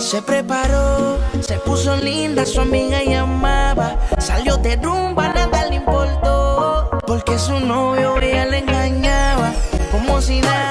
Se preparó, se puso linda, su amiga llamaba. Salió de rumba, nada le importó. Porque su novio ella le engañaba. Como si nada